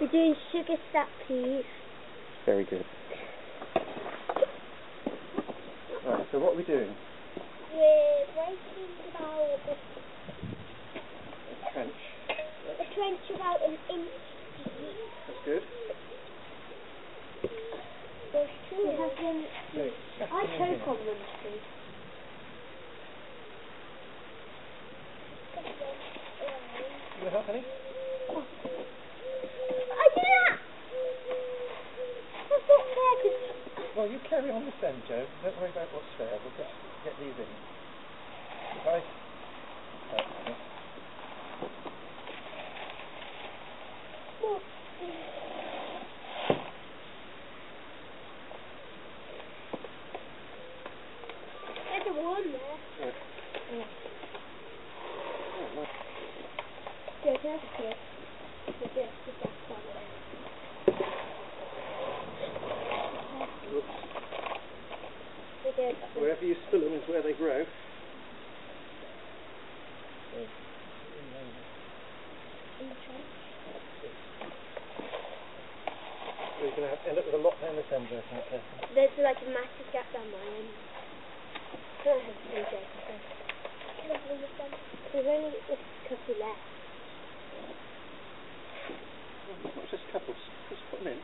We're doing sugar snap peas. Very good. Right, so what are we doing? We're waiting about a, Trench. a trench about an inch deep. That's good. There's two. We have been. Good. I choke on them too. You want help, Well, you carry on this end, Joe. Don't worry about what's there. We'll just get these in. Okay. There's a one there. Good. Yeah. Oh, nice. There's kid. There's a- there's that one there. There's a- Wherever you spill them is where they grow. in the trench. We're going to end up with a lot down this end, Joe. if you're not careful. There's like a massive gap down my end. Can I have three jackets then? Can I have this one? There's only a couple left. Well, not just couples. Just put them in.